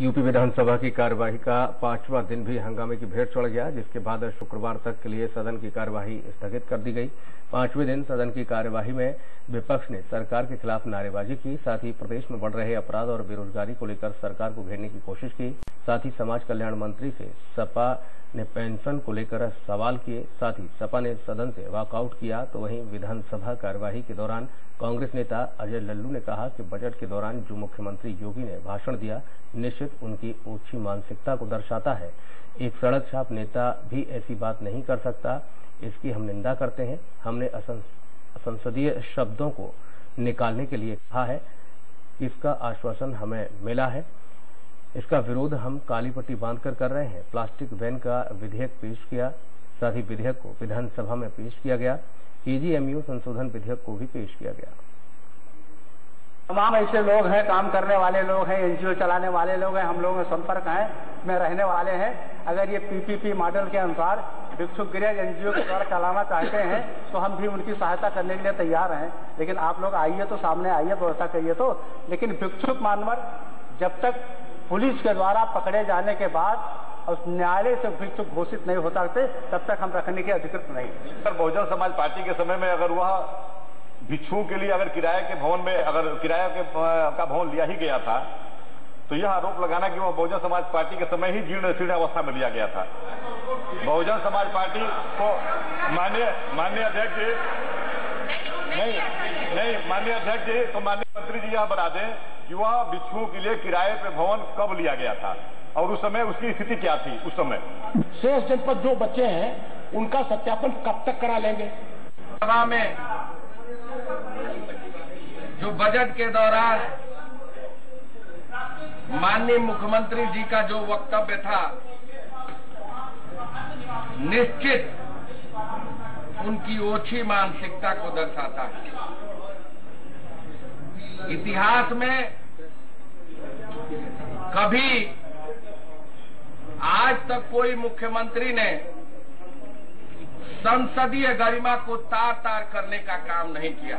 UP विधानसभा की कार्यवाही का पांचवा दिन भी हंगामे की भेंट चढ़ गया, जिसके बाद शुक्रवार तक के लिए सदन की कार्यवाही स्थगित कर दी गई। पाँचवें दिन सदन की कार्यवाही में विपक्ष ने सरकार के खिलाफ नारेबाजी की, साथ ही प्रदेश में बढ़ रहे अपराध और बेरोजगारी को लेकर सरकार को घेरने की कोशिश की, साथ ही समाज कल्याण मंत्री से सपा ने पेंशन को लेकर सवाल किए, साथ ही सपा ने सदन से वॉकआउट किया तो वहीं विधानसभा कार्यवाही के दौरान कांग्रेस नेता अजय लल्लू ने कहा कि बजट के दौरान जो मुख्यमंत्री योगी ने भाषण दिया, निश्चित उनकी ओछी मानसिकता को दर्शाता है। एक सड़क छाप नेता भी ऐसी बात नहीं कर सकता, इसकी हम निंदा करते हैं। हमने असंसदीय शब्दों को निकालने के लिए कहा है। इसका आश्वासन हमें मिला है। इसका विरोध हम काली पट्टी बांधकर कर रहे हैं। प्लास्टिक बैन का विधेयक पेश किया, साथ ही विधेयक को विधानसभा में पेश किया गया। एजीएमयू संशोधन विधेयक को भी पेश किया गया। तमाम ऐसे लोग हैं, काम करने वाले लोग हैं, एनजीओ चलाने वाले लोग हैं, हम लोग में संपर्क हैं, में रहने वाले हैं। अगर ये पीपीपी मॉडल के अनुसार भिक्षुक गृह एनजीओ के द्वारा चलाना चाहते हैं तो हम भी उनकी सहायता करने के लिए तैयार हैं। लेकिन आप लोग आइए तो सामने आइए, व्यवस्था करिए तो। लेकिन भिक्षुक मानवर जब तक पुलिस के द्वारा पकड़े जाने के बाद उस न्यायालय से भिक्षुक घोषित नहीं होता थे तब तक हम रखने के अधिकृत नहीं। सर, बहुजन समाज पार्टी के समय में अगर वह भिक्षुओं के लिए अगर किराए के भवन में अगर किराया के का भवन लिया ही गया था तो यह आरोप लगाना कि वह बहुजन समाज पार्टी के समय ही जीर्ण शीर्ण अवस्था में लिया गया था। बहुजन समाज पार्टी को माननीय माननीय अध्यक्ष जी नहीं नहीं माननीय अध्यक्ष जी तो माननीय मंत्री जी यह बता दें कि वह भिक्षुओं के लिए किराए पे भवन कब लिया गया था और उस समय उसकी स्थिति क्या थी उस समय? शेष जनपद जो बच्चे हैं उनका सत्यापन कब तक करा लेंगे? सभा में जो बजट के दौरान माननीय मुख्यमंत्री जी का जो वक्तव्य था, निश्चित उनकी ओछी मानसिकता को दर्शाता है। इतिहास में कभी आज तक कोई मुख्यमंत्री ने संसदीय गरिमा को तार तार करने का काम नहीं किया।